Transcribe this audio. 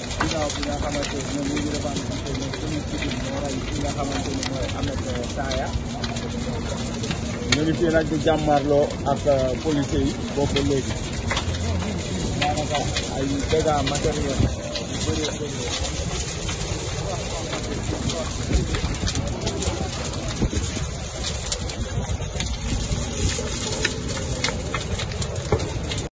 ginnaaw bi nga xamante ne ñoom ñu ngi revendiqué ne suñu civil moo rey ki nga xamante ne mooy Ahmed Saaya ñu ngi fii nag di jàmmarloo ak euh, policiers yi boobu ba léegi daanaka ay dégâts matériels yu bëri bëri